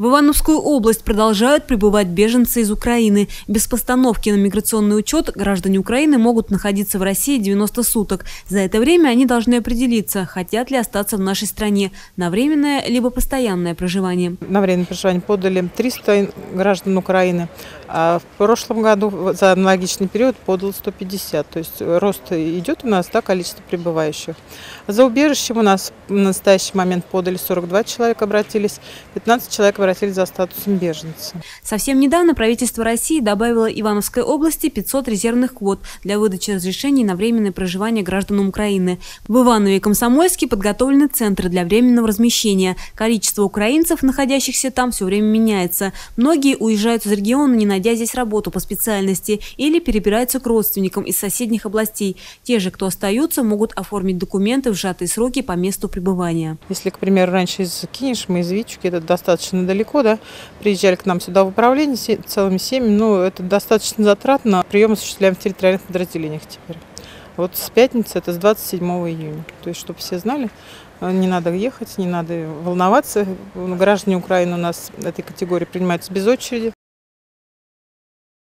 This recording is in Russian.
В Ивановскую область продолжают прибывать беженцы из Украины. Без постановки на миграционный учет граждане Украины могут находиться в России 90 суток. За это время они должны определиться, хотят ли остаться в нашей стране на временное либо постоянное проживание. На временное проживание подали 300 граждан Украины, а в прошлом году за аналогичный период подал 150. То есть рост идет у нас, да, количество прибывающих. За убежищем у нас в настоящий момент подали 42 человека, обратились, 15 человек обратились обратились за статусом беженца. Совсем недавно правительство России добавило Ивановской области 500 резервных квот для выдачи разрешений на временное проживание гражданам Украины. В Иванове и Комсомольске подготовлены центры для временного размещения. Количество украинцев, находящихся там, все время меняется. Многие уезжают из региона, не найдя здесь работу по специальности, или перебираются к родственникам из соседних областей. Те же, кто остаются, могут оформить документы в сжатые сроки по месту пребывания. Если, к примеру, раньше из Кинешма, из Вичуки, это достаточно далеко, да, приезжали к нам сюда в управление целыми семьями, ну, это достаточно затратно. Прием осуществляем в территориальных подразделениях теперь. Вот с пятницы, это с 27 июня. То есть, чтобы все знали, э, не надо ехать, не надо волноваться. Граждане Украины у нас этой категории принимаются без очереди.